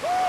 Woo!